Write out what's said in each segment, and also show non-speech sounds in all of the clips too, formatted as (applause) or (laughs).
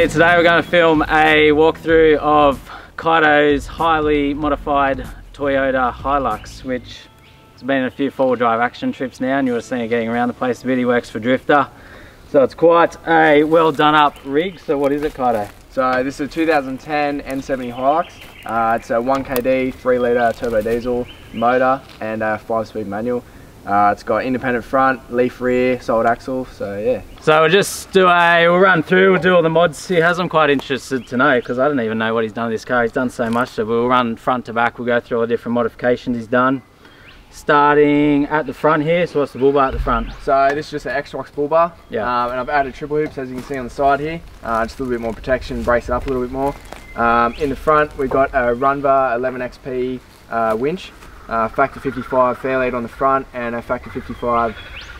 Howdy, today we're going to film a walkthrough of Kaito's highly modified Toyota Hilux, which has been a few four-wheel drive action trips now, and you would have seen it getting around the place bit. He works for Drifta. So it's quite a well done up rig. So what is it, Kaito? So this is a 2010 N70 Hilux. Uh, it's a 1KD, 3 litre turbo diesel motor and a 5 speed manual. Uh, it's got independent front, leaf rear, solid axle, so yeah. So we'll just do a, we'll run through, we'll do all the mods he has. I'm quite interested to know because I don't even know what he's done with this car. He's done so much, so we'll run front to back, we'll go through all the different modifications he's done. Starting at the front here, so what's the bull bar at the front? So this is just an X-Rox bull bar, Yeah. um, and I've added triple hoops as you can see on the side here, uh, just a little bit more protection, brace it up a little bit more. Um, in the front we've got a Runva 11XP uh, winch, uh, factor 55 fair lead on the front and a factor 55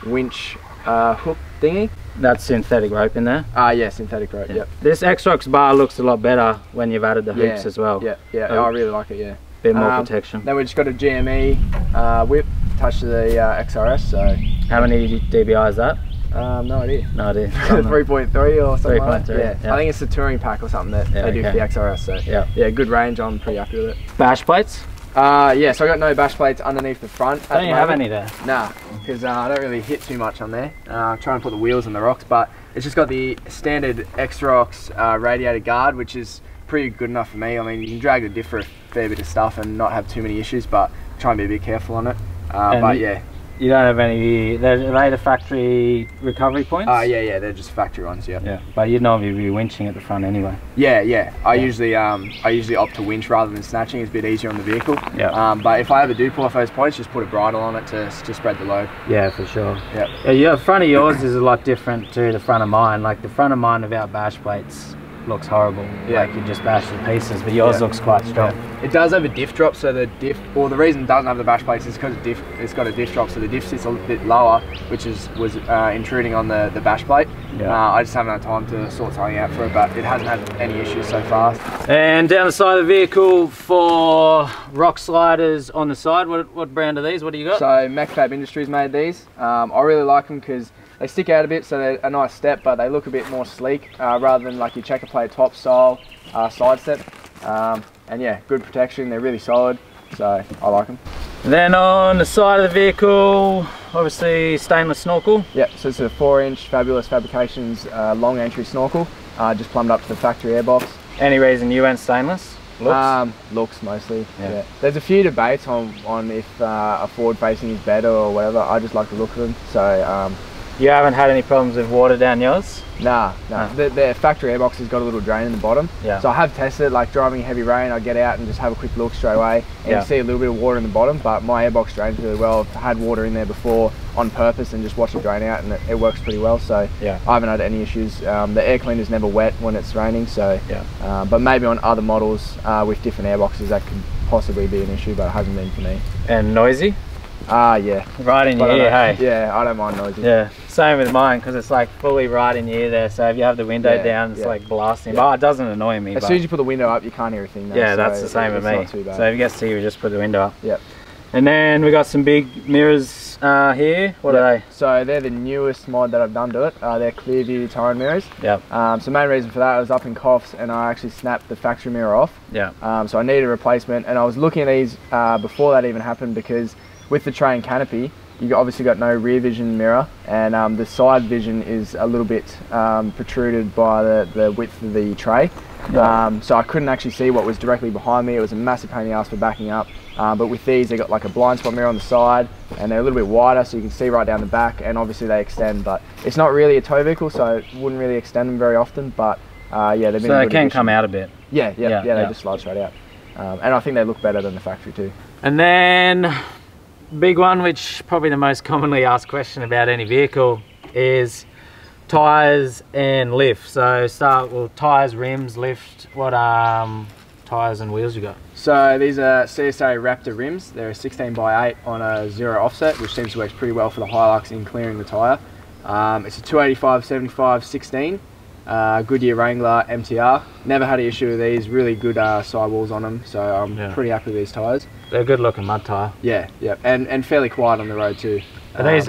winch uh, hook thingy. That's synthetic rope in there. Ah yeah, synthetic rope, Yeah. yep. This X-Rox bar looks a lot better when you've added the hoops Yeah, as well. Yeah, yeah, Oh. I really like it, yeah. Bit more Um, protection. Then we just got a GME uh, whip attached to the uh, XRS, so How many dBi is that? um, no idea. No idea. (laughs) 3.3 or something like that. 3.3, Yeah. yeah. I think it's the touring pack or something that Yeah, they do okay. for the XRS. So Yeah. yeah, good range. I'm pretty happy with it. Bash plates? Uh, yeah, so I got no bash plates underneath the front. Don't the you have any there? Nah, because uh, I don't really hit too much on there. Uh, I'm trying to put the wheels on the rocks, but it's just got the standard X-Rox uh, radiator guard, which is pretty good enough for me. I mean, you can drag the diff for a fair bit of stuff and not have too many issues, but try and be a bit careful on it. Uh, but yeah, You don't have any, they're are they the factory recovery points? uh, yeah, yeah, they're just factory ones. Yeah, Yeah, but you'd normally be winching at the front anyway. yeah, yeah. I Yeah. usually um, I usually opt to winch rather than snatching. It's a bit easier on the vehicle. Yeah. Um, but if I ever do pull off those points, just put a bridle on it to to spread the load. Yeah, for sure. Yeah. Yeah, your front of yours is a lot different to the front of mine. Like the front of mine without bash plates looks horrible. Yeah. Like you just bash it to pieces, but yours Yeah. looks quite strong. It does have a diff drop, so the diff, or the reason it doesn't have the bash plates is because diff, it's got a diff drop, so the diff sits a little bit lower, which is was uh, intruding on the, the bash plate. Yeah. Uh, I just haven't had time to sort something out for it, but it hasn't had any issues so far. And down the side of the vehicle for rock sliders on the side, what, what brand are these? What do you got? So MacFab Industries made these. Um, I really like them because they stick out a bit, so they're a nice step, but they look a bit more sleek uh, rather than like your checker plate top style uh, side step. Um, and yeah, good protection. They're really solid, so I like them. then on the side of the vehicle, obviously stainless snorkel. Yep, so it's a 4 inch Fabulous Fabrications uh, long entry snorkel, uh, just plumbed up to the factory airbox. Any reason you went stainless? Looks? Um, looks mostly. Yeah. Yeah. There's a few debates on, on if uh, a forward facing is better or whatever. I just like the look of them. So, um, you haven't had any problems with water down yours? nah, nah. Ah. The, the factory airbox has got a little drain in the bottom. Yeah. So I have tested it, like driving heavy rain, I get out and just have a quick look straight away and Yeah. see a little bit of water in the bottom, but my airbox drains really well. I've had water in there before on purpose and just watched it drain out and it, it works pretty well. So Yeah. I haven't had any issues. Um, the air cleaner's never wet when it's raining, so Yeah. uh, but maybe on other models uh, with different airboxes that could possibly be an issue, but it hasn't been for me. And noisy? Ah, yeah. Right in But your ear, hey? Yeah, I don't mind noisy. Yeah, same with mine because it's like fully right in your ear there. So if you have the window Yeah, down, it's yeah. like blasting. Yeah. But it doesn't annoy me. As soon as you put the window up, you can't hear a thing. Though, yeah, so that's the same with me. Not too bad. So if you get to you, just put the window up. Yep. And then we got some big mirrors uh, here. What are Yep. So they're the newest mod that I've done to it. Uh, they're Clearview tire mirrors. they? Yep. Um, so main reason for that, I was up in Coffs and I actually snapped the factory mirror off. Yeah. Um, so I needed a replacement, and I was looking at these uh, before that even happened because with the train canopy, you obviously got no rear vision mirror, and um, the side vision is a little bit um, protruded by the, the width of the tray. Yeah. Um, so I couldn't actually see what was directly behind me. It was a massive pain in the ass for backing up. Um, but with these, they got like a blind spot mirror on the side, and they're a little bit wider, so you can see right down the back. And obviously they extend, but it's not really a tow vehicle, so it wouldn't really extend them very often. But uh, yeah, they've been. So they can addition. come out a bit. Yeah, yeah, Yeah, yeah, they yeah. just slide straight out. Um, and I think they look better than the factory too. And then big one, which probably the most commonly asked question about any vehicle is tires and lift. So start well, tires, rims, lift. What um tires and wheels you got? So these are CSA Raptor rims. They're a 16 by 8 on a zero offset, which seems to work pretty well for the Hilux in clearing the tyre. Um, it's a 285 75 16. Uh, Goodyear Wrangler MTR. Never had an issue with these. Really good uh, sidewalls on them, so I'm Yeah. pretty happy with these tyres. They're a good looking mud tire. Yeah, yeah, and and fairly quiet on the road too. Are these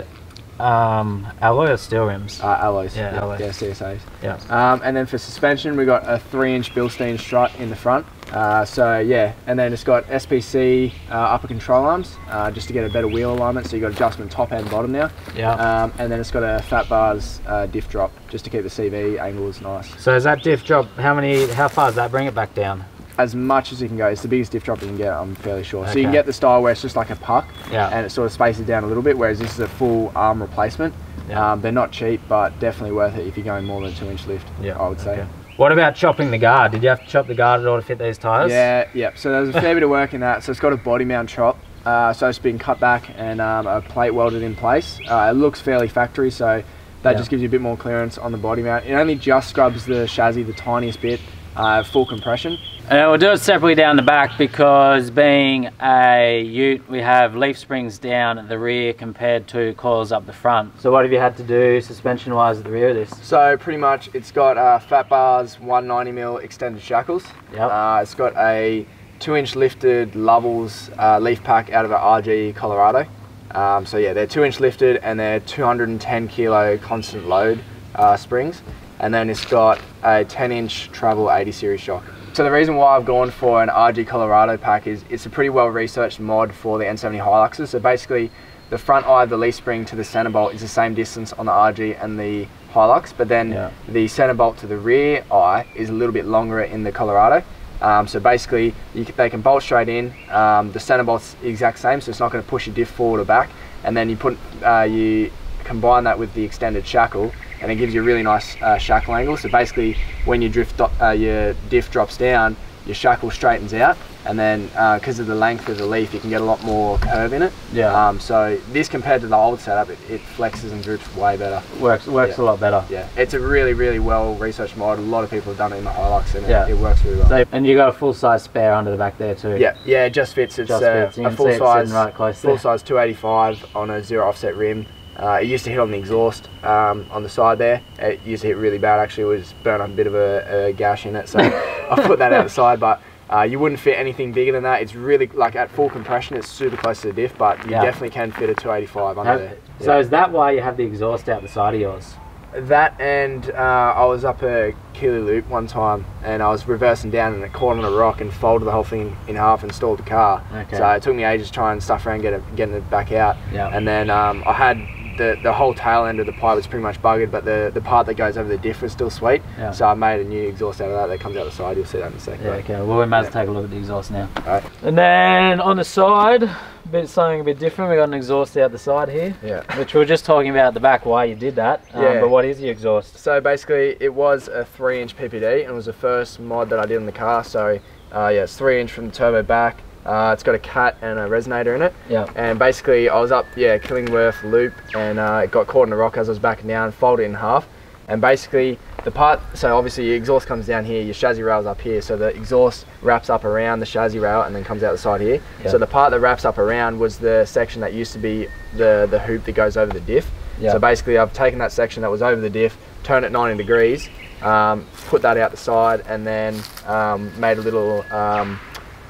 Um, um, alloy or steel rims? Uh, alloys. Yeah, alloys. Yeah, CSAs. Yeah. Um, and then for suspension, we got a three-inch Bilstein strut in the front. Uh, so yeah, and then it's got SPC uh, upper control arms, uh, just to get a better wheel alignment. So you got adjustment top and bottom now. Yeah. Um, and then it's got a fat bars uh, diff drop, just to keep the CV angles nice. so is that diff drop? How many? How far does that bring it back down? As much as you can go. It's the biggest diff drop you can get, I'm fairly sure. So you can get the style where it's just like a puck, Yeah. and it sort of spaces down a little bit, whereas this is a full arm replacement. Yeah. Um, they're not cheap, but definitely worth it if you're going more than a two-inch lift. yeah. I would say. okay. What about chopping the guard? Did you have to chop the guard at all to fit these tires? Yeah, yep. So there's a fair bit of work in that. So it's got a body mount chop. Uh, so it's been cut back and um, a plate welded in place. Uh, it looks fairly factory, so that Yeah. just gives you a bit more clearance on the body mount. It only just scrubs the chassis the tiniest bit, uh, full compression. And we'll do it separately down the back because being a ute, we have leaf springs down at the rear compared to coils up the front. So what have you had to do suspension wise at the rear of this? So pretty much it's got uh, fat bars, 190mm extended shackles. Yep. Uh, it's got a two inch lifted Lovells uh, leaf pack out of a RG Colorado. Um, so yeah, they're two inch lifted and they're 210 kilo constant load uh, springs. And then it's got a 10 inch travel 80 series shock. So the reason why I've gone for an RG Colorado pack is it's a pretty well researched mod for the N70 Hiluxes. So basically the front eye of the leaf spring to the center bolt is the same distance on the RG and the Hilux, but then Yeah. the center bolt to the rear eye is a little bit longer in the Colorado. Um, so basically, you can, they can bolt straight in. Um, the center bolt's the exact same, so it's not going to push your diff forward or back. And then you put uh, you combine that with the extended shackle, and it gives you a really nice uh, shackle angle. So basically, when your drift uh, your diff drops down, your shackle straightens out, and then because of the length of the leaf, you can get a lot more curve in it. Yeah. Um, so this compared to the old setup, it, it flexes and drifts way better. Works works Yeah. a lot better. Yeah, it's a really, really well researched mod. A lot of people have done it in the Hilux, and Yeah. it, it works really well. So, and you got a full size spare under the back there too. yeah, yeah, it just fits. It's Just uh, fits. A full size, right close full there. size 285 on a zero offset rim. Uh, it used to hit on the exhaust um, on the side there. It used to hit really bad. Actually, it was burnt up a bit of a, a gash in it, so I put that out the side. But uh, you wouldn't fit anything bigger than that. It's really like at full compression, it's super close to the diff, but you Yeah. definitely can fit a 285 under there. So Yeah. is that why you have the exhaust out the side of yours? That and uh, I was up a Keely Loop one time and I was reversing down and it caught on a rock and folded the whole thing in half and stalled the car. Okay. So it took me ages trying to stuff around get it, getting it back out. Yeah. And then um, I had the, the whole tail end of the pipe was pretty much buggered, but the, the part that goes over the diff was still sweet. Yeah. So I made a new exhaust out of that that comes out the side. You'll see that in a second. Yeah, okay. Well, we might as well Yeah. take a look at the exhaust now. Alright. And then on the side, a bit something a bit different. We got an exhaust out the side here, Yeah. which we were just talking about at the back why you did that. Um, Yeah. But what is the exhaust? So basically, it was a three-inch PPD, and it was the first mod that I did in the car. So uh, yeah, it's three-inch from the turbo back. Uh, it's got a cat and a resonator in it. Yeah. And basically, I was up, yeah, Killingworth Loop, and uh, it got caught in a rock as I was backing down, folded in half. And basically, the part, so obviously your exhaust comes down here, your chassis rail's up here, so the exhaust wraps up around the chassis rail and then comes out the side here. Yeah. So the part that wraps up around was the section that used to be the, the hoop that goes over the diff. Yeah. So basically, I've taken that section that was over the diff, turned it 90 degrees, um, put that out the side, and then um, made a little um,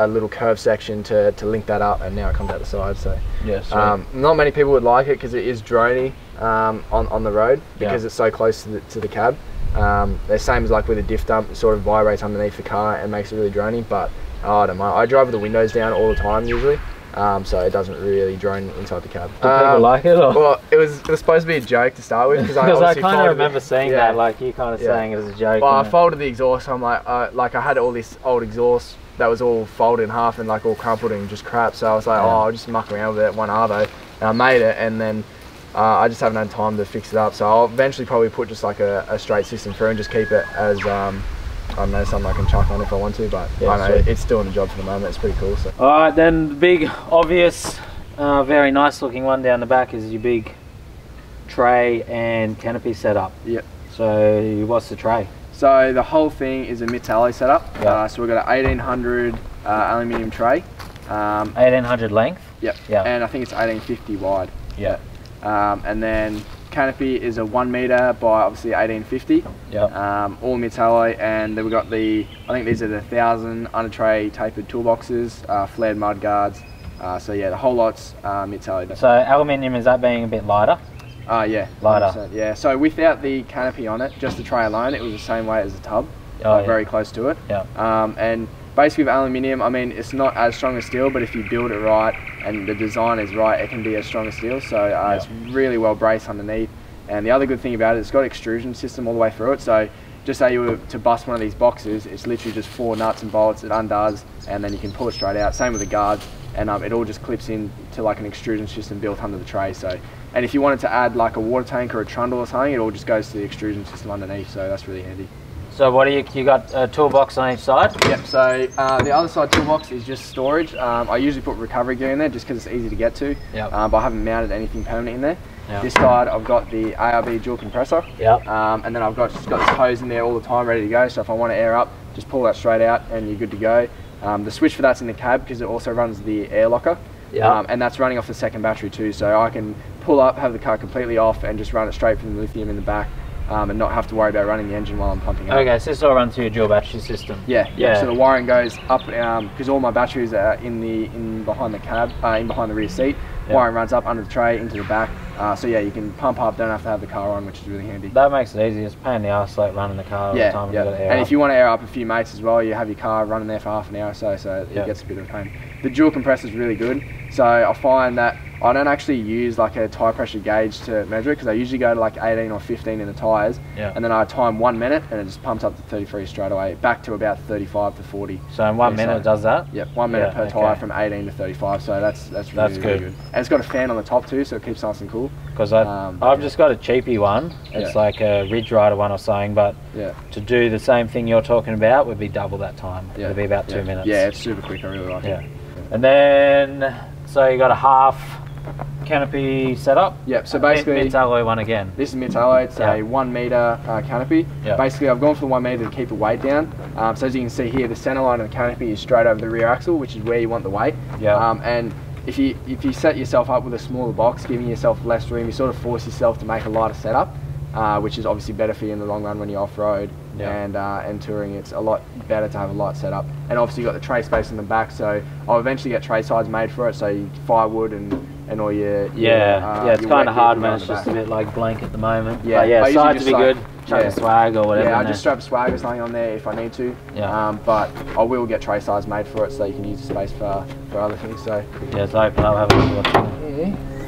a little curve section to, to link that up, and now it comes out the side. So Yes. um, not many people would like it because it is drony um, on on the road because Yeah. it's so close to the, to the cab. Um, the same as like with a diff dump, it sort of vibrates underneath the car and makes it really drony. But oh, I don't mind. I drive with the windows down all the time usually, um, so it doesn't really drone inside the cab. Do people Um, like it? Or? well, it was, it was supposed to be a joke to start with because I, (laughs) I, kind of remember it. seeing Yeah. that, like you kind of Yeah. saying it as a joke. Well, I and- folded the exhaust. I'm like, uh, like I had all this old exhaust that was all folded in half and like all crumpled and just crap. So I was like, Yeah. oh, I'll just muck around with it one Arvo, and I made it, and then uh, I just haven't had time to fix it up. So I'll eventually probably put just like a, a straight system through and just keep it as um, I don't know something I can chuck on if I want to. But Yeah, I know sweet. it's doing the job for the moment. It's pretty cool. So All right, then the big, obvious, uh, very nice looking one down the back is your big tray and canopy setup. Yep. So what's the tray? So the whole thing is a MITS Alloy setup. Yeah. Uh, so we've got an 1800 uh, aluminium tray. Um, 1800 length. Yep. Yeah. And I think it's 1850 wide. Yeah. Um, and then canopy is a one meter by obviously 1850. Yeah. Um, all MITS Alloy, and then we've got the I think these are the thousand under tray tapered toolboxes, uh, flared mud guards. Uh, so yeah, the whole lot's uh, MITS Alloy. So aluminium is that being a bit lighter? Uh, yeah. Lighter. 100%, Yeah. So without the canopy on it, just the tray alone, it was the same weight as the tub. Oh, like yeah. Very close to it. Yeah. Um, and basically with aluminium, I mean, it's not as strong as steel, but if you build it right and the design is right, it can be as strong as steel. So uh, it's really well braced underneath. And the other good thing about it, it's got extrusion system all the way through it. So just say you were to bust one of these boxes, it's literally just four nuts and bolts. It undoes, and then you can pull it straight out. Same with the guards, and um, it all just clips in to like an extrusion system built under the tray. So, and if you wanted to add like a water tank or a trundle or something, it all just goes to the extrusion system underneath. So that's really handy. So what do you, you got a toolbox on each side? Yep. So uh, the other side toolbox is just storage. Um, I usually put recovery gear in there just because it's easy to get to. Yep. Um, but I haven't mounted anything permanent in there. Yep. This side I've got the ARB dual compressor. Yep. Um, and then I've got just got this hose in there all the time, ready to go. So if I want to air up, just pull that straight out, and you're good to go. Um, the switch for that's in the cab because it also runs the air locker. Yeah. Um, and that's running off the second battery too, so I can pull up, have the car completely off, and just run it straight from the lithium in the back, um, and not have to worry about running the engine while I'm pumping up. Okay, so this all runs through your dual battery system. Yeah, yeah. So the wiring goes up because all my batteries are in the in behind the cab, uh, in behind the rear seat. Yeah. Wiring runs up under the tray into the back. Uh, so yeah, you can pump up, don't have to have the car on, which is really handy. That makes it easy. It's a pain in the ass like running the car all the yeah, time. yeah. And up. if you want to air up a few mates as well, you have your car running there for half an hour or so, so Yeah. it gets a bit of a pain. The dual compressor is really good. So I find that I don't actually use like a tire pressure gauge to measure it because I usually go to like 18 or 15 in the tires, Yeah. and then I time one minute and it just pumps up to 33 straight away, back to about 35 to 40. so in one minute so- it does that? Yep, one minute Yeah, per okay. tire from 18 to 35. So that's that's really, That's really good. And it's got a fan on the top too, so it keeps nice and cool. Because I've, Um, I've yeah. just got a cheapy one. It's Yeah. like a Ridge Ryder one or something, but Yeah, to do the same thing you're talking about would be double that time. yeah. It'd be about two yeah. minutes. Yeah, it's super quick. I really like Yeah. it. And then, so you got a half canopy setup. Yep. So basically, MITS Alloy one again. This is MITS Alloy, it's Yeah. a one meter uh, canopy. Yeah. Basically, I've gone for the one meter to keep the weight down. Um, so as you can see here, the center line of the canopy is straight over the rear axle, which is where you want the weight. Yeah. Um, and if you if you set yourself up with a smaller box, giving yourself less room, you sort of force yourself to make a lighter setup, uh, which is obviously better for you in the long run when you're off road Yeah. and uh, and touring. It's a lot better to have a light setup. And obviously, you've got the tray space in the back, so I'll eventually get tray sides made for it. So you, firewood and and all your, your Yeah, uh, yeah, it's kind of hard can when it's in the just a bit like blank at the moment. Yeah, but yeah, I usually sides just would be like- good. Chuck yeah. a swag or whatever. Yeah, I in just strap a swag or something on there if I need to. Yeah. Um, but I will get tray size made for it so you can use the space for, for other things. So Yeah, so open up, have a look at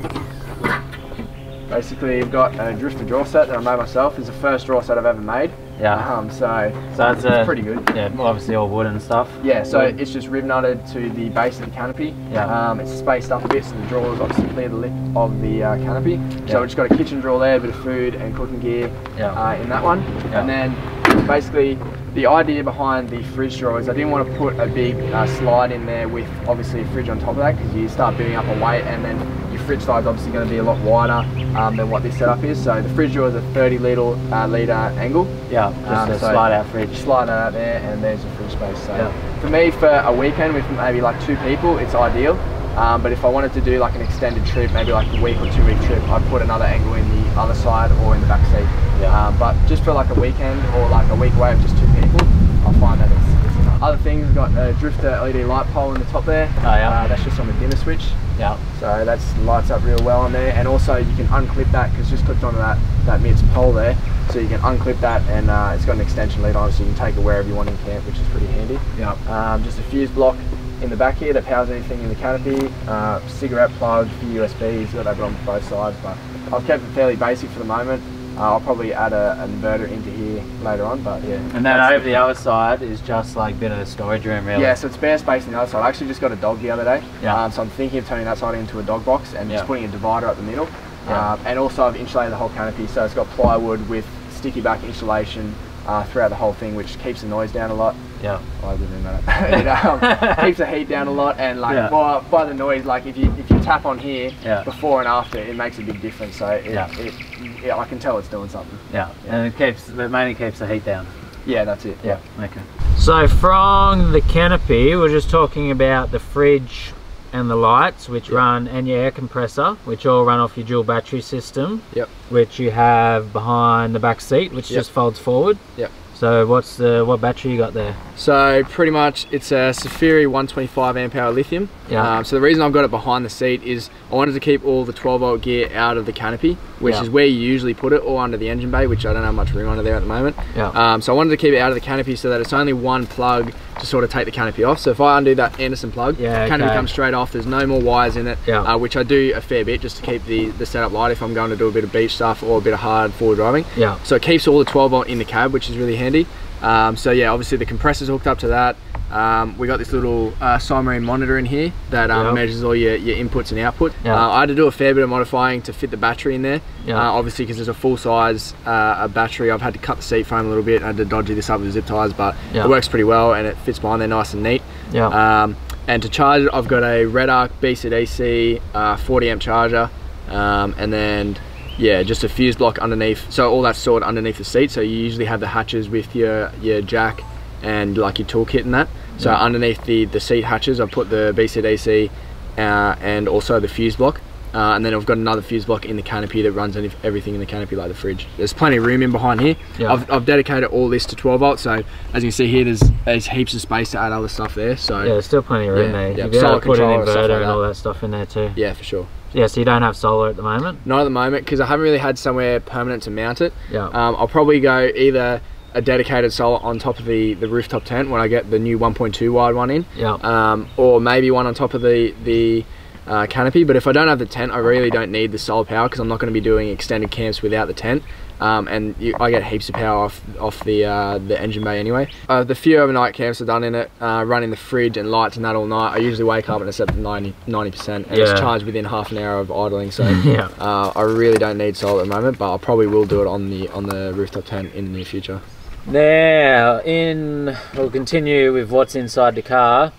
basically, I've got a Drifta draw set that I made myself. It's the first draw set I've ever made. Yeah. Um, so So it's, a, pretty good. Yeah, obviously all wood and stuff. Yeah, so it's just rib nutted to the base of the canopy. Yeah. Um, it's spaced up a bit, so the drawer is obviously clear the lip of the uh, canopy. Yeah. So we've just got a kitchen drawer there, a bit of food and cooking gear Yeah. uh, in that one. Yeah. And then basically the idea behind the fridge drawer is I didn't want to put a big uh, slide in there with obviously a fridge on top of that because you start building up a weight and then fridge side's obviously going to be a lot wider um, than what this setup is. So the fridge drawer is a 30 litre, uh, litre Engel. Yeah, just Um, a so slide out fridge. Slide out there and there's your fridge space. So Yeah. for me, for a weekend with maybe like two people, it's ideal. Um, but if I wanted to do like an extended trip, maybe like a week or two week trip, I'd put another Engel in the other side or in the back seat. Yeah. Um, but just for like a weekend or like a week away of just two people, I find that it's. Other things, we've got a Drifta LED light pole in the top there. Oh, yeah. Uh, that's just on the dimmer switch. Yeah. So that's lights up real well on there, and also you can unclip that because it's just clipped onto that that MITS pole there. So you can unclip that, and uh, it's got an extension lead on so you can take it wherever you want in camp, which is pretty handy. Yeah. Um, just a fuse block in the back here that powers anything in the canopy. Uh, cigarette plug for USBs, got that on both sides, but I've kept it fairly basic for the moment. Uh, I'll probably add a, an inverter into here later on, but yeah. And then over the other side is just like a bit of a storage room, really. yeah, so it's bare space on the other side. I actually just got a dog the other day. Yeah. Um, so I'm thinking of turning that side into a dog box and Yeah. just putting a divider up the middle. Yeah. Um, and also I've insulated the whole canopy, so it's got plywood with sticky back insulation uh, throughout the whole thing, which keeps the noise down a lot. Yeah. I didn't know that. (laughs) it um, (laughs) keeps the heat down a lot, and like Yeah. by, by the noise, like if you if you tap on here Yeah. before and after, it makes a big difference. So it, Yeah. it, yeah, I can tell it's doing something. Yeah. And it keeps, it mainly keeps the heat down. Yeah, that's it. Yeah. Okay. So from the canopy, we're just talking about the fridge and the lights, which run, and your air compressor, which all run off your dual battery system. Yep. Which you have behind the back seat, which Yep. just folds forward. Yep. So So what's the what battery you got there? So pretty much it's a Safiery 125 amp hour lithium. Yeah. Um, so the reason I've got it behind the seat is I wanted to keep all the 12 volt gear out of the canopy, which Yeah. is where you usually put it, or under the engine bay, which I don't have much room under there at the moment. Yeah. Um, so I wanted to keep it out of the canopy so that it's only one plug to sort of take the canopy off. So if I undo that Anderson plug, Yeah, canopy okay. comes straight off. There's no more wires in it, Yeah. uh, which I do a fair bit just to keep the, the setup light if I'm going to do a bit of beach stuff or a bit of hard forward driving. Yeah. So it keeps all the 12 volt in the cab, which is really handy. Um, so yeah, obviously the compressor's hooked up to that. Um, we got this little uh, Simarine monitor in here that um, Yep. measures all your, your inputs and output. Yeah. Uh, I had to do a fair bit of modifying to fit the battery in there. Yeah. Uh, obviously, because there's a full size uh, a battery, I've had to cut the seat frame a little bit. I had to dodgy this up with zip ties, but it works pretty well and it fits behind there nice and neat. Yeah. Um, and to charge it, I've got a Redarc BCDC uh, 40 amp charger, um, and then yeah, just a fuse block underneath. So all that's stored underneath the seat. So you usually have the hatches with your your jack and like your toolkit and that. So Yeah. underneath the the seat hatches, I've put the BCDC uh, and also the fuse block. Uh, and then I've got another fuse block in the canopy that runs any- everything in the canopy like the fridge. There's plenty of room in behind here. Yeah. I've, I've dedicated all this to 12 volts, so as you can see here, there's, there's heaps of space to add other stuff there. So yeah, there's still plenty of room Yeah, there. yeah, You'll solar put an control and inverter like and all that stuff in there too. yeah, for sure. Yeah, so you don't have solar at the moment? Not at the moment because I haven't really had somewhere permanent to mount it. Yeah. Um, I'll probably go either a dedicated solar on top of the, the rooftop tent when I get the new 1.2 wide one in, yeah. um, or maybe one on top of the the uh, canopy. But if I don't have the tent, I really don't need the solar power because I'm not going to be doing extended camps without the tent. Um, and you, I get heaps of power off off the uh, the engine bay anyway. Uh, the few overnight camps I've done in it, uh, running the fridge and lights and that all night. I usually wake up and it's at 90 percent, and Yeah. it's charged within half an hour of idling. So (laughs) Yeah. uh, I really don't need solar at the moment, but I probably will do it on the on the rooftop tent in the near future. Now, in we'll continue with what's inside the car.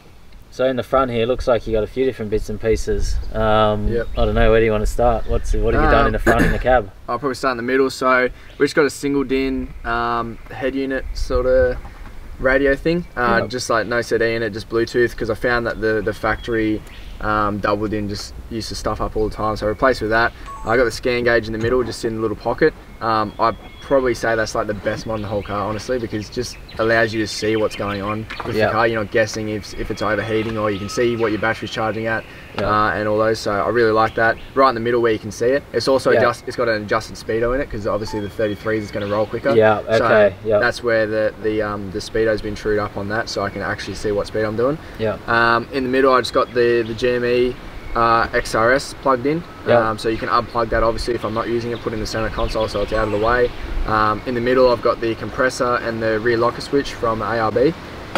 So in the front here, looks like you got a few different bits and pieces. Um, Yep. I don't know. Where do you want to start? What's what have you done Um, in the front in the cab? (coughs) I'll probably start in the middle. So we just got a single DIN um, head unit sort of radio thing, uh, Yep. just like no CD in it, just Bluetooth. Because I found that the the factory um, double DIN just used to stuff up all the time, so I replaced with that. I got the scan gauge in the middle, just in a little pocket. Um, I probably say that's like the best mod in the whole car, honestly, because it just allows you to see what's going on with Yep. the car. You're not guessing if if it's overheating, or you can see what your battery's charging at. Yep. Uh, and all those. So I really like that. Right in the middle where you can see it. It's also adjust. It's got an adjusted speedo in it because obviously the 33s is going to roll quicker. Yeah, So okay, yeah. That's where the the um, the speedo's been trued up on that, so I can actually see what speed I'm doing. Yeah. Um, in the middle, I just got the the GME uh, XRS plugged in. Um, so you can unplug that obviously if I'm not using it, put it in the center console so it's out of the way. Um, in the middle, I've got the compressor and the rear locker switch from ARB.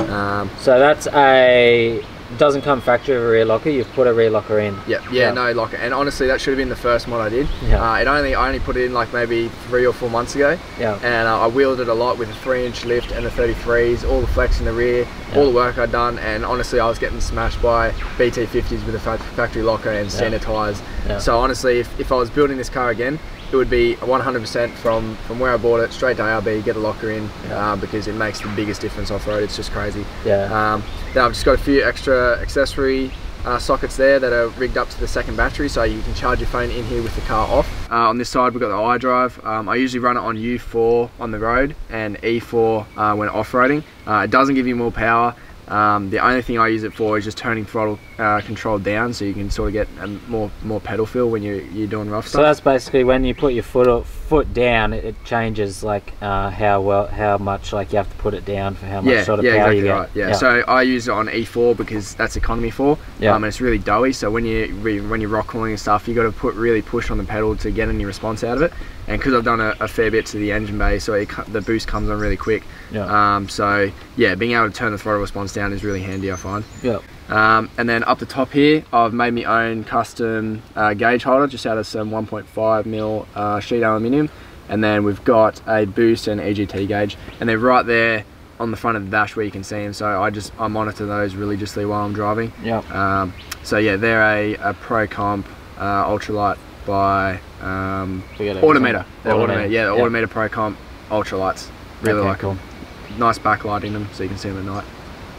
Um, So that's a doesn't come factory with a rear locker. You've put a rear locker in. Yeah, yeah, Yeah. no locker. And honestly, that should have been the first mod I did. Yeah. Uh, it only I only put it in like maybe three or four months ago, Yeah. and uh, I wheeled it a lot with a three-inch lift and the 33s, all the flex in the rear, Yeah. all the work I'd done, and honestly, I was getting smashed by BT50s with a fa- factory locker and standard tires. So honestly, if, if I was building this car again, it would be 100% from from where I bought it straight to ARB, get a locker in, Yeah. uh, because it makes the biggest difference off road. It's just crazy. Yeah. Um, then I've just got a few extra accessory uh, sockets there that are rigged up to the second battery so you can charge your phone in here with the car off. Uh, on this side we've got the iDrive. Um, I usually run it on U4 on the road and E4 uh, when off-roading. Uh, it doesn't give you more power. Um, the only thing I use it for is just turning throttle uh, control down so you can sort of get um, more more pedal feel when you're, you're doing rough stuff. So that's basically when you put your foot up, foot down, it, it changes like uh, how well how much like you have to put it down for how much yeah, sort of yeah, power exactly you get. right. Yeah. so I use it on E4 because that's economy 4. Yeah. Um, and it's really doughy. So when you when you're rock crawling and stuff, you got to put really push on the pedal to get any response out of it. And because I've done a, a fair bit to the engine bay, so it, the boost comes on really quick. yeah, Um, so yeah, being able to turn the throttle response down is really handy. I find. yeah, Um, and then up the top here, I've made my own custom uh, gauge holder just out of some 1.5 mil uh, sheet aluminium. And then we've got a boost and EGT gauge, and they're right there on the front of the dash where you can see them. So I just I monitor those religiously while I'm driving. yeah. Um, so yeah, they're a, a Pro Comp uh, ultralight by um, Autometer. They're Autometer. Yeah, the. Autometer Pro Comp ultralights. Really Okay, like cool. them. Nice backlight in them, so you can see them at night.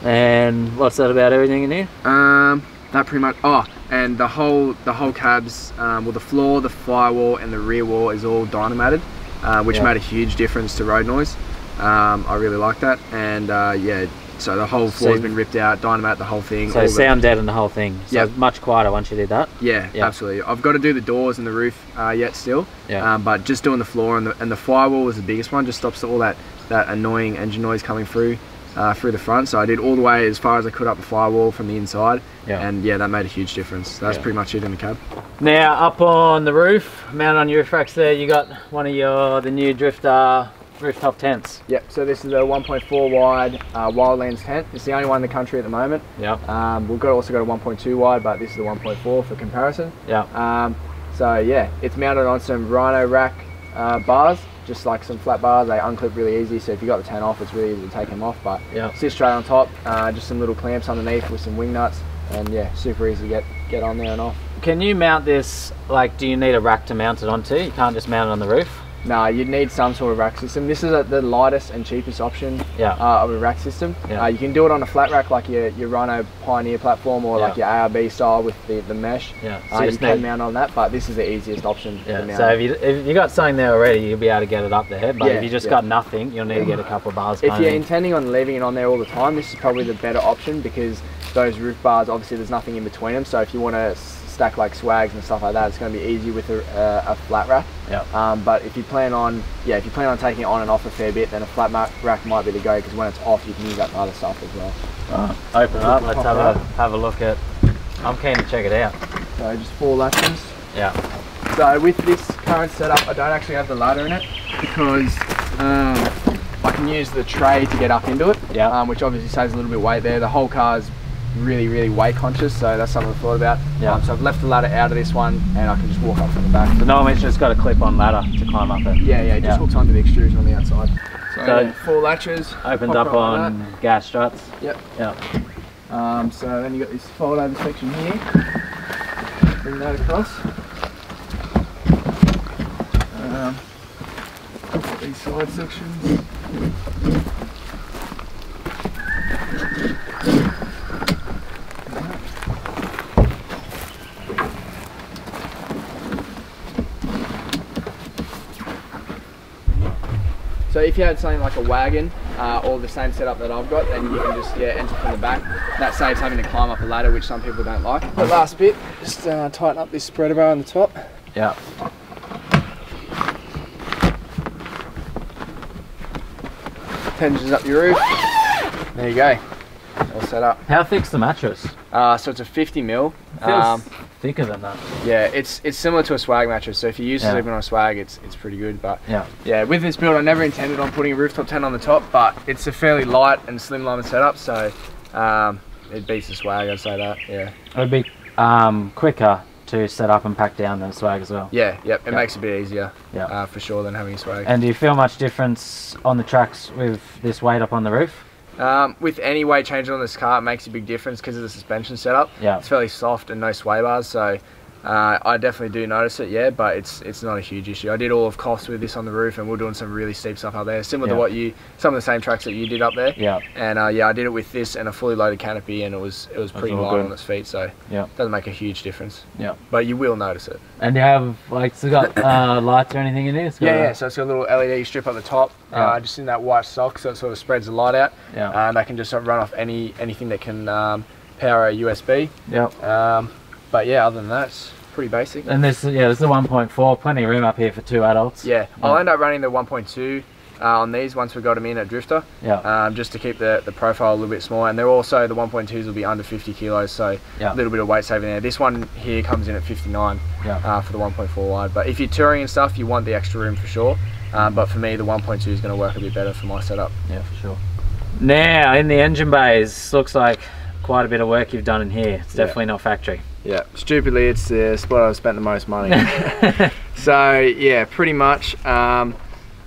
And what's that about everything in here? Um, that pretty much. Oh, and the whole the whole cabs, um, well, the floor, the firewall, and the rear wall is all dynamated, uh, which Yeah. made a huge difference to road noise. Um, I really like that, and uh, yeah, so the whole So- floor's been ripped out, dynamite the whole thing. So the- sound dead and the whole thing. So Yep. much quieter once you did that. Yeah, Yeah. absolutely. I've got to do the doors and the roof uh, yet still. Yeah. Um, but just doing the floor and the, and the firewall was the biggest one. Just stops all that that annoying engine noise coming through uh, through the front. So I did all the way as far as I could up the firewall from the inside. Yeah. And yeah, that made a huge difference. That's Yeah. pretty much it in the cab. Now up on the roof, mounted on your roof racks there, you got one of your the new Drifta rooftop tents. Yep. So this is a 1.4 wide uh, Wildlands tent. It's the only one in the country at the moment. Yep. Um, we've got also got a 1.2 wide, but this is the 1.4 for comparison. Yep. Um, so yeah, it's mounted on some Rhino rack uh, bars, just like some flat bars. They unclip really easy, so if you got the tent off, it's really easy to take them off. But Yep. sit straight on top, uh, just some little clamps underneath with some wing nuts, and yeah, super easy to get get on there and off. Can you mount this? Like, do you need a rack to mount it onto? You can't just mount it on the roof. No, you'd need some sort of rack system. This is a, the lightest and cheapest option Yeah. uh, of a rack system. Yeah. Uh, you can do it on a flat rack like your, your Rhino Pioneer platform or like your ARB style with the, the mesh. Yeah. Uh, you can need- mount on that, but this is the easiest option Yeah. So if you if you got something there already, you'll be able to get it up there. But Yeah, if you just yeah. got nothing, you'll need to get a couple of bars. if you're in. intending on leaving it on there all the time, this is probably the better option because those roof bars, obviously there's nothing in between them. So if you want to stack like swags and stuff like that, it's going to be easy with a, uh, a flat rack. Yeah. Um, but if you plan on, yeah, if you plan on taking it on and off a fair bit, then a flat ma- rack might be the go because when it's off, you can use that for other stuff as well. Open it up. Let's have a have a look at. I'm keen to check it out. So just four latches. Yeah. So with this current setup, I don't actually have the ladder in it because um, I can use the tray to get up into it, Yeah. um, which obviously saves a little bit of weight there. The whole car's really, really weight conscious, so that's something I've thought about. Yeah. Um, so I've left the ladder out of this one, and I can just walk up from the back. So normally it's just got a clip-on ladder to climb up it. Yeah, yeah, it just Yeah. hooks onto the extrusion on the outside. So, So- yeah, four latches. Opened up like on gas struts. Yep. Yeah. Um, so then you got this fold over section here. Bring that across. Um, these side sections. So if you had something like a wagon uh, or the same setup that I've got, then you can just yeah enter from the back. That saves having to climb up a ladder, which some people don't like. The last bit, just uh, tighten up this spreader bar on the top. Yeah. Tensions up your roof. There you go. All set up. How thick's the mattress? Uh, so it's a 50 mil. Feels Um, thicker than that. yeah, it's it's similar to a swag mattress. So if you use Yeah. sleeping on a swag, it's it's pretty good. But Yeah. yeah, with this build, I never intended on putting a rooftop tent on the top, but it's a fairly light and slimline setup, so um, it beats the swag. I'd say that. Yeah. It'd be um, quicker to set up and pack down than swag as well. Yeah. Yep. It Yeah. makes it a bit easier. Yeah. Uh, for sure than having a swag. And do you feel much difference on the tracks with this weight up on the roof? Um, with any weight change on this car, it makes a big difference because of the suspension setup. Yeah. It's fairly soft and no sway bars, so uh, I definitely do notice it. Yeah, but it's it's not a huge issue. I did all of Coffs with this on the roof, and we're doing some really steep stuff out there, similar Yeah. to what you some of the same tracks that you did up there. Yeah. And uh, yeah, I did it with this and a fully loaded canopy, and it was it was pretty light good. on its feet, so Yeah. it doesn't make a huge difference. Yeah. But you will notice it. And you have like so got uh, (coughs) lights or anything in? It's Yeah, a- yeah. So it's got a little LED strip at the top, Yeah. uh, just in that white sock, so it sort of spreads the light out. Yeah. and I can just sort of run off any anything that can um, power a USB. Yeah. Um, but yeah, other than that, it's pretty basic. And this, yeah, this is a 1.4. Plenty of room up here for two adults. Yeah, I'll end up running the 1.2 uh, on these once we got them in at Drifta, Yeah. um, just to keep the, the profile a little bit smaller. And they're also the 1.2s will be under 50 kilos, so Yeah. a little bit of weight saving there. This one here comes in at 59 Yeah. uh, for the 1.4 wide. But if you're touring and stuff, you want the extra room for sure. Um, but for me, the 1.2 is going to work a bit better for my setup. Yeah, for sure. Now, in the engine bays, looks like quite a bit of work you've done in here. It's Yeah. definitely not factory. Yeah, stupidly, it's the spot I've spent the most money. on. (laughs) So yeah, pretty much. Um,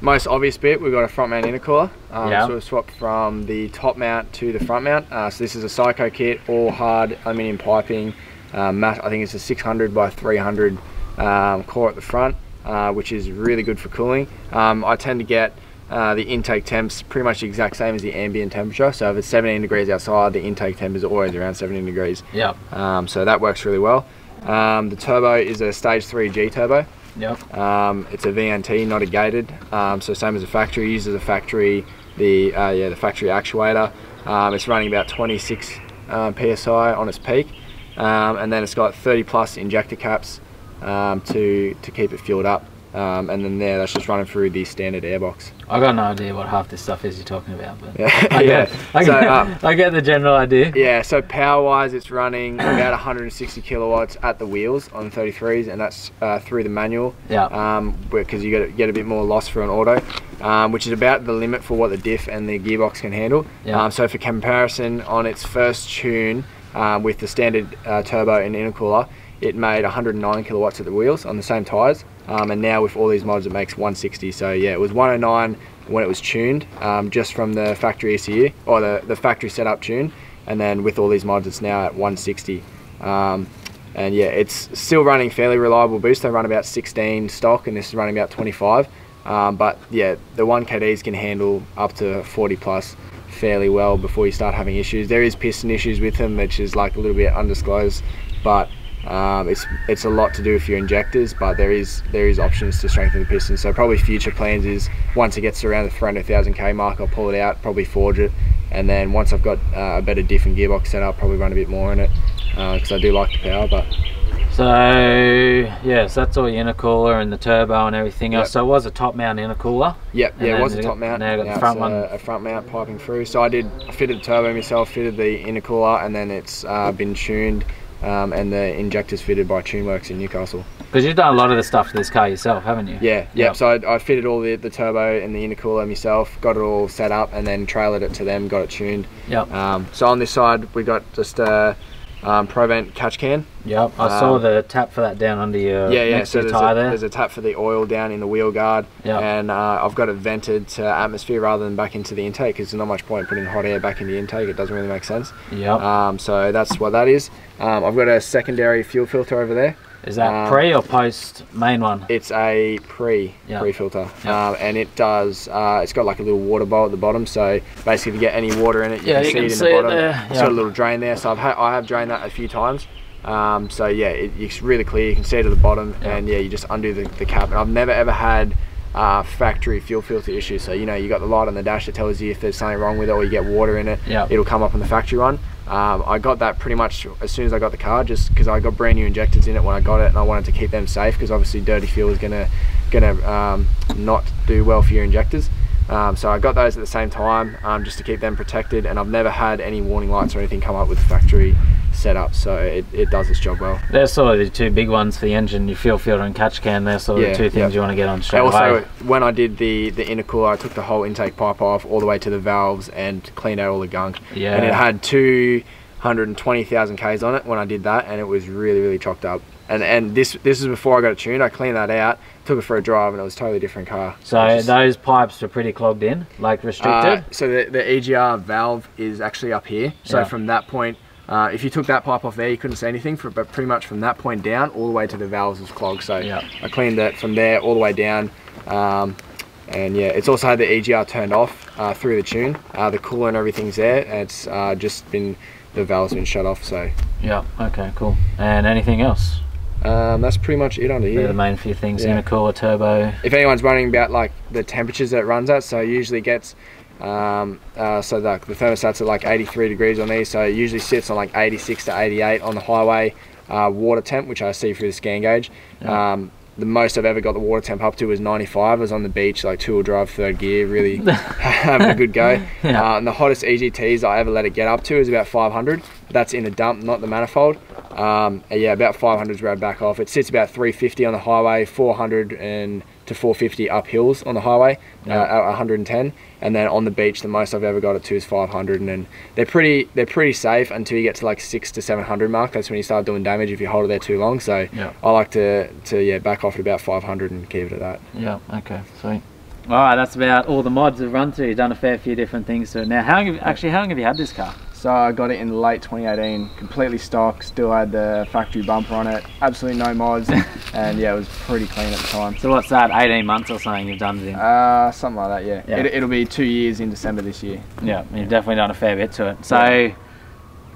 most obvious bit, we've got a front mount intercooler. Um, Yeah. So we've swapped from the top mount to the front mount. Uh, so this is a Psycho kit, all hard aluminium piping. Um, I think it's a 600 by 300 um, core at the front, uh, which is really good for cooling. Um, I tend to get uh, the intake temps pretty much the exact same as the ambient temperature. So if it's 17 degrees outside, the intake temp is always around 17 degrees. Yep. Um, so that works really well. Um, the turbo is a stage 3 G turbo. Yep. Um, it's a VNT, not a gated. Um, so same as a factory, uses a factory the uh, yeah the factory actuator. Um, it's running about 26 um, psi on its peak, um, and then it's got 30 plus injector caps um, to to keep it fueled up. Um, and then there, that's just running through the standard airbox. I got no idea what half this stuff is you're talking about, but (laughs) Yeah, I yeah. get, I, So, get, um, I get the general idea. Yeah, so power wise, it's running about 160 kilowatts at the wheels on 33s, and that's uh, through the manual. Yeah. Um, because you get, get a bit more loss for an auto, um, which is about the limit for what the diff and the gearbox can handle. Yeah. Um, so for comparison, on its first tune um, with the standard uh, turbo and intercooler, it made 109 kilowatts at the wheels on the same tyres. Um, and now with all these mods, it makes 160. So yeah, it was 109 when it was tuned, um, just from the factory ECU or the, the factory setup tune. And then with all these mods, it's now at 160. Um, and yeah, it's still running fairly reliable boost. They run about 16 stock, and this is running about 25. Um, but yeah, the 1KDs can handle up to 40 plus fairly well before you start having issues. There is piston issues with them, which is like a little bit undisclosed, but um, it's it's a lot to do with your injectors. But there is there is options to strengthen the piston. So probably future plans is once it gets around the 300,000 k mark, I'll pull it out, probably forge it, and then once I've got uh, a better diff and gearbox set up, probably run a bit more in it because I do like the power. But So yes, that's all your intercooler and the turbo and everything else. So it was a top mount intercooler. Yep, yeah, it was a top mount. now got the front one. A, a front mount piping through. So I did I fitted the turbo myself, fitted the intercooler, and then it's uh, been tuned, um, and the injectors fitted by TuneWorks in Newcastle. Because you've done a lot of the stuff to this car yourself, haven't you? Yeah, yeah. Yep. So I, I fitted all the, the turbo and the intercooler myself, got it all set up, and then trailered it to them, got it tuned. Yep. Um, so on this side, we got just a um, Provent catch can. Yep. I saw Um, the tap for that down under your yeah, yeah. next So there's a, there. there's a tap for the oil down in the wheel guard, Yep. and uh, I've got it vented to atmosphere rather than back into the intake because there's not much point putting hot air back in the intake. It doesn't really make sense. Yep. Um, so that's what that is. Um, I've got a secondary fuel filter over there. Is that um, pre or post main one? It's a pre Yeah. pre filter, Yeah. um, and it does. Uh, it's got like a little water bowl at the bottom. So basically, if you get any water in it, you Yeah, can you see can it in see the it bottom. there, It's yeah. got a little drain there. So I've ha- I have drained that a few times. Um, so yeah, it, it's really clear. You can see it at the bottom, and yeah, you just undo the, the cap. And I've never ever had uh, factory fuel filter issues. So you know, you got the light on the dash that tells you if there's something wrong with it, or you get water in it. Yeah. It'll come up on the factory one. Um, I got that pretty much as soon as I got the car, just because I got brand new injectors in it when I got it, and I wanted to keep them safe because obviously dirty fuel is gonna gonna um, not do well for your injectors. Um, so I got those at the same time um, just to keep them protected, and I've never had any warning lights or anything come up with the factory setup, so it, it does its job well. They're sort of the two big ones for the engine, your fuel filter and catch can. They're sort of Yeah, the two things yep. you want to get on straight also, away. when I did the the intercooler, I took the whole intake pipe off all the way to the valves and cleaned out all the gunk. Yeah. And it had two hundred and twenty thousand k's on it when I did that, and it was really really chocked up. And and this this is before I got it tuned. I cleaned that out, took it for a drive, and it was a totally different car. So just- those pipes were pretty clogged in, like restricted. uh, so the, the EGR valve is actually up here. So Yeah. from that point, uh, if you took that pipe off there, you couldn't see anything. For, but pretty much from that point down, all the way to the valves was clogged. So Yeah. I cleaned it from there all the way down. Um, and yeah, it's also had the EGR turned off uh, through the tune. Uh, the cooler and everything's there. And it's uh, just been the valves been shut off. So yeah. Okay. Cool. And anything else? Um, that's pretty much it under They're the main few things: Yeah. intercooler, turbo. If anyone's wondering about like the temperatures that it runs at, so it usually gets um, uh, so the, the thermostat's at like 83 degrees on these, so it usually sits on like 86 to 88 on the highway uh, water temp, which I see through the scan gauge. Yeah. Um, the most I've ever got the water temp up to was 95. I was on the beach, like two wheel drive, third gear, really (laughs) (laughs) having a good go. Yeah. Uh, and the hottest EGTs I ever let it get up to is about 500. But that's in the dump, not the manifold. Um, yeah, about 500 is where I back off. It sits about 350 on the highway, 400 and to 450 up hills on the highway, Yeah. uh, 110. And then on the beach, the most I've ever got it to is 500. And then they're pretty, they're pretty safe until you get to like six to 700 mark. That's when you start doing damage if you hold it there too long. So Yeah. I like to, to yeah, back off at about 500 and keep it at that. Yeah. Okay. Sweet. All right, that's about all the mods we've run through. You've done a fair few different things to it. Now, how long have you, actually how long have you had this car? So I got it in late 2018, completely stock, still had the factory bumper on it, absolutely no mods, (laughs) and yeah, it was pretty clean at the time. So what's that? 18 months or something you've done it in? Uh, something like that, yeah. Yeah. It, it'll be two years in December this year. yeah, you've definitely done a fair bit to it. So,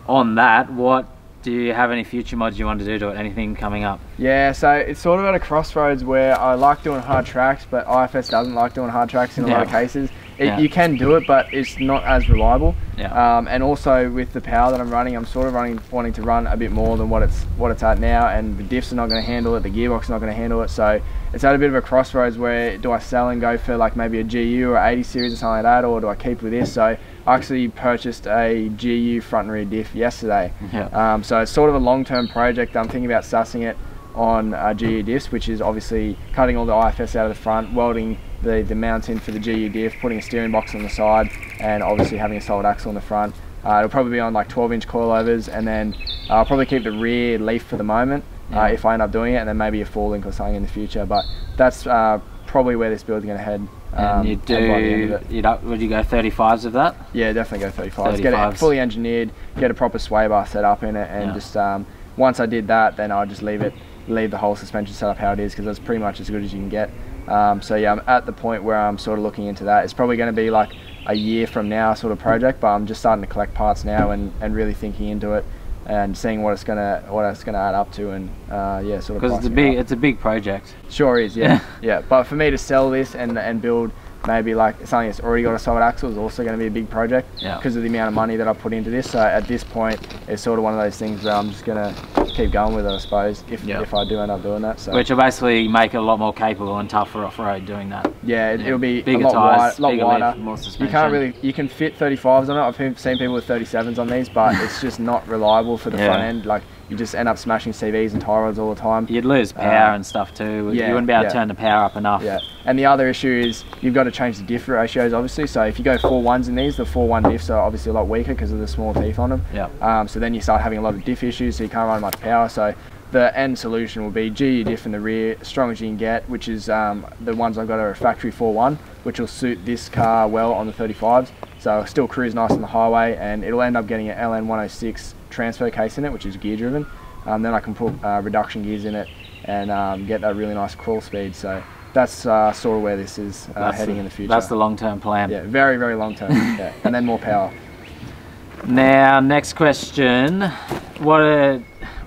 on that, what do you have any future mods you want to do to it? Anything coming up? Yeah, so it's sort of at a crossroads where I like doing hard tracks, but IFS doesn't like doing hard tracks in a lot of cases. It, Yeah. You can do it, but it's not as reliable. Yeah. Um, and also with the power that I'm running, I'm sort of running, wanting to run a bit more than what it's what it's at now, and the diffs are not going to handle it, the gearbox is not going to handle it. So it's at a bit of a crossroads where do I sell and go for like maybe a GU or 80 series or something like that, or do I keep with this? So I actually purchased a GU front and rear diff yesterday. Yeah. Um, so it's sort of a long-term project. I'm thinking about sussing it on uh, GU diffs, which is obviously cutting all the IFS out of the front, welding the, the mount in for the GU diff, putting a steering box on the side, and obviously having a solid axle on the front. Uh, it'll probably be on like 12 inch coilovers, and then I'll probably keep the rear leaf for the moment uh, if I end up doing it, and then maybe a four link or something in the future. But that's uh, probably where this build's going to head. And um, you the end do, you'd up, would you go 35s of that? Yeah, definitely go 35. Get it 35s. fully engineered, get a proper sway bar set up in it, and Yeah. just um, once I did that, then I'll just leave it, leave the whole suspension setup how it is because that's pretty much as good as you can get. Um, so yeah, I'm at the point where I'm sort of looking into that. It's probably going to be like a year from now sort of project, but I'm just starting to collect parts now and, and really thinking into it and seeing what it's gonna what it's gonna add up to and uh, yeah, sort of. Because it's a pricing it big, it's a big project. Sure is, yeah, yeah. But for me to sell this and and build maybe like something that's already got a solid axle is also going to be a big project Yeah. because of the amount of money that I put into this. So at this point, it's sort of one of those things where I'm just going to keep going with it, I suppose, if Yeah. if I do end up doing that. So Which will basically make it a lot more capable and tougher off road doing that. yeah, it, Yeah. it'll be Bigger a lot, tyres, wide, lot bigger wider. lift, more you can't really you can fit 35s on it. I've seen people with 37s on these, but (laughs) it's just not reliable for the Yeah. front end. Like you just end up smashing CVs and tie rods all the time. You'd lose power Uh, and stuff too. yeah, you wouldn't be able to turn the power up enough. Yeah, and the other issue is you've got to change the diff ratios, obviously. So if you go four ones in these, the four one diffs are obviously a lot weaker because of the small teeth on them. Yeah. Um, so then you start having a lot of diff issues, so you can't run much power. So the end solution will be GU diff in the rear, strong as you can get, which is um, the ones I've got are a factory 4-1, which will suit this car well on the 35s. So still cruise nice on the highway, and it'll end up getting an LN106 transfer case in it, which is gear driven. Um, then I can put uh, reduction gears in it and um, get that really nice crawl speed. So that's uh, sort of where this is uh, heading the, in the future. That's the long-term plan. yeah, very very long term. (laughs) yeah, and then more power. Now, next question. What are,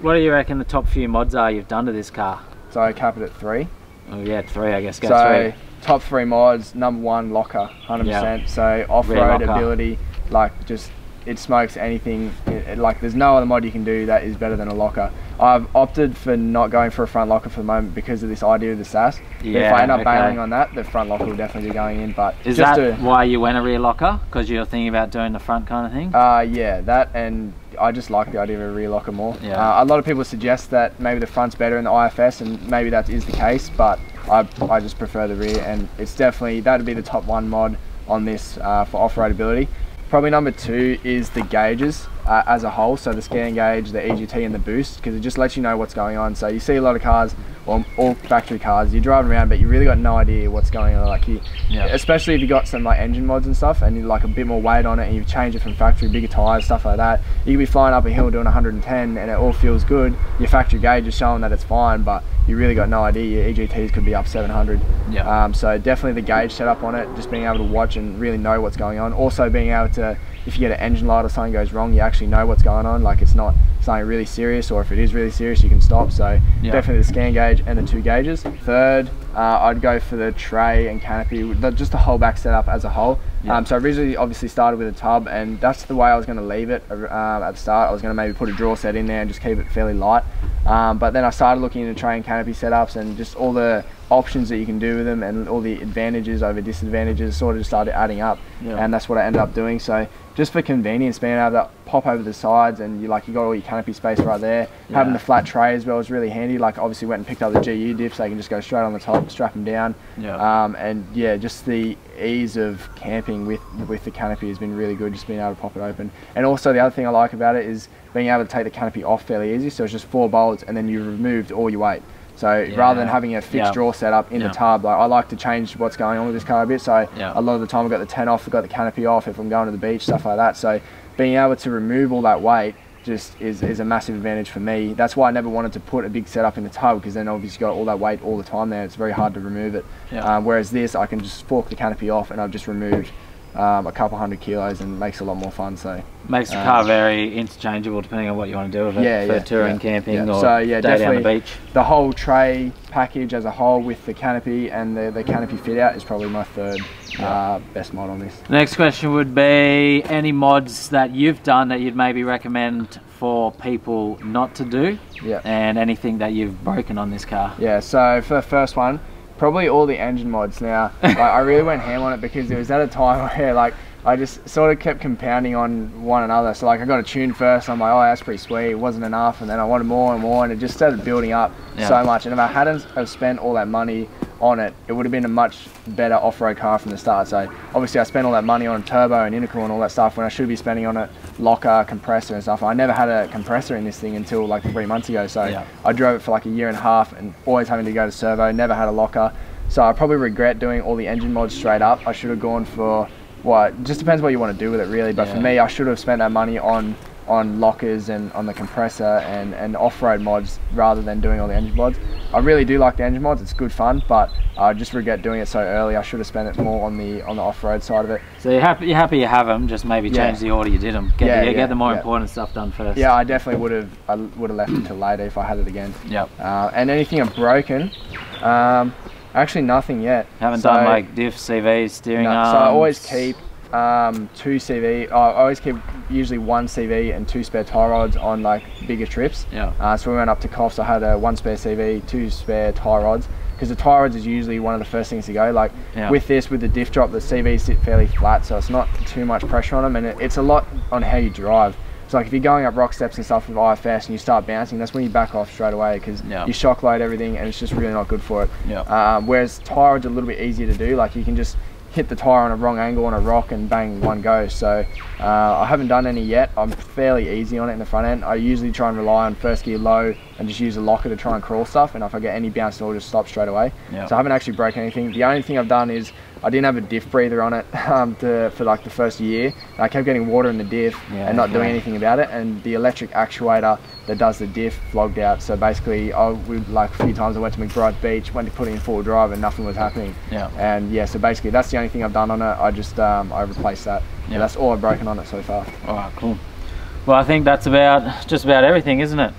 what do you reckon the top few mods are you've done to this car? So I cap it at three. Oh yeah, three I guess. Go so three. top three mods, number one locker, hundred Yeah. percent. So off-road ability, like just it smokes anything. It- it- like there's no other mod you can do that is better than a locker. I've opted for not going for a front locker for the moment because of this idea of the SAS. But if I end up okay. bailing on that, the front locker will definitely be going in. But Is that to, why you went a rear locker? Because you're thinking about doing the front kind of thing? Uh, yeah, that and I just like the idea of a rear locker more. Yeah. Uh, a lot of people suggest that maybe the front's better in the IFS, and maybe that is the case, but I, I just prefer the rear, and it's definitely that'd be the top one mod on this uh, for off-road ability. Probably number two is the gauges uh, as a whole, so the scan gauge, the EGT, and the boost, because it just lets you know what's going on. So you see a lot of cars, or all factory cars, you're driving around, but you really got no idea what's going on. Like you, Yeah. especially if you got some like engine mods and stuff, and you like a bit more weight on it, and you've changed it from factory, bigger tires, stuff like that. You could be flying up a hill doing 110, and it all feels good. Your factory gauge is showing that it's fine, but you really got no idea. Your EGTs could be up 700. Yeah. Um, so definitely the gauge setup on it, just being able to watch and really know what's going on. Also being able to, if you get an engine light or something goes wrong, you actually know what's going on. Like it's not something really serious, or if it is really serious, you can stop. So Yeah. definitely the scan gauge and the two gauges. Third, uh, I'd go for the tray and canopy, just the whole back setup as a whole. Yeah. Um, so originally, obviously started with a tub, and that's the way I was going to leave it um, at the start. I was going to maybe put a draw set in there and just keep it fairly light. Um, but then I started looking into tray and canopy setups and just all the options that you can do with them and all the advantages over disadvantages sort of started adding up, Yeah. and that's what I ended up doing. So just for convenience, being able to pop over the sides and you like you got all your canopy space right there. Having the flat tray as well is really handy. Like obviously went and picked up the GU diff, so you can just go straight on the top, strap them down. Yeah. Um, and yeah, just the ease of camping with with the canopy has been really good. Just being able to pop it open, and also the other thing I like about it is being able to take the canopy off fairly easy. So it's just four bolts, and then you removed all your weight. So rather than having a fixed Yeah. draw set up in Yeah. the tub, like I like to change what's going on with this car a bit. So Yeah. a lot of the time I've got the tent off, I've got the canopy off if I'm going to the beach, stuff like that. So being able to remove all that weight just is, is a massive advantage for me. That's why I never wanted to put a big setup in the tub because then obviously you got all that weight all the time there. It's very hard to remove it. Yeah. Um, whereas this, I can just fork the canopy off and I've just removed um, a couple hundred kilos and makes a lot more fun. So Makes the Um, car very interchangeable depending on what you want to do with it Yeah, for yeah, touring, yeah, camping, yeah. or So, yeah, day down the beach. the whole tray package as a whole with the canopy and the, the canopy fit out is probably my third uh, best mod on this. Next question would be any mods that you've done that you'd maybe recommend for people not to do, Yeah. and anything that you've broken on this car. Yeah, so for the first one, probably all the engine mods. Now, (laughs) like, I really went ham on it because it was at a time (laughs) where like I just sort of kept compounding on one another. So like I got a tune first, I'm like, oh that's pretty sweet. It wasn't enough, and then I wanted more and more, and it just started building up Yeah. so much. And if I hadn't have spent all that money on it, it would have been a much better off-road car from the start. So obviously I spent all that money on turbo and intercooler and all that stuff when I should be spending on it locker, compressor and stuff. I never had a compressor in this thing until like three months ago. So Yeah. I drove it for like a year and a half and always having to go to servo, never had a locker. So I probably regret doing all the engine mods straight up. I should have gone for what well, just depends what you want to do with it really. But for me I should have spent that money on on lockers and on the compressor and, and off-road mods rather than doing all the engine mods. I really do like the engine mods, it's good fun, but I just regret doing it so early. I should have spent it more on the on the off-road side of it. So you're happy, you're happy you have them, just maybe Yeah. change the order you did them. Get, Yeah, the, yeah, get the more yeah. important stuff done first. Yeah, I definitely would have I would have left it till later if I had it again. Yep. Uh, and anything I've broken, um, actually nothing yet. Haven't So- done like diff, CV, steering No, arms. so I always keep um, two CV. I always keep usually one CV and two spare tie rods on like bigger trips. Yeah. Uh, so we went up to Coffs. I had a one spare CV, two spare tie rods because the tie rods is usually one of the first things to go. Like Yeah. with this, with the diff drop, the CVs sit fairly flat, so it's not too much pressure on them, and it, it's a lot on how you drive. So like if you're going up rock steps and stuff with IFS and you start bouncing, that's when you back off straight away because Yeah. you shock load everything and it's just really not good for it. Yeah. Um, whereas tie rods are a little bit easier to do. Like you can just hit the tire on a wrong angle on a rock and bang one go. So uh, I haven't done any yet. I'm fairly easy on it in the front end. I usually try and rely on first gear low and just use a locker to try and crawl stuff. And if I get any bounce, it'll just stop straight away. Yeah. So I haven't actually broken anything. The only thing I've done is I didn't have a diff breather on it (laughs) um, to, for like the first year. And I kept getting water in the diff Yeah, and not doing anything about it. And the electric actuator that does the diff flogged out. So basically, I would like a few times I went to McBride Beach, went to put it in full drive, and nothing was happening. Yeah. And yeah, so basically that's the only thing I've done on it. I just um, I replaced that. Yeah. That's all I've broken on it so far. All right, cool. Well, I think that's about just about everything, isn't it?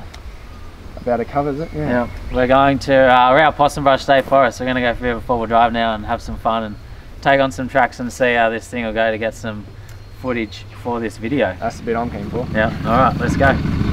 About it covers it. Yeah. Yeah. We're going to uh, we're out Possum Brush State Forest. We're going to go for a bit a four-wheel drive now and have some fun and take on some tracks and see how this thing will go to get some footage for this video. That's the bit I'm keen for. Yeah. All right, let's go.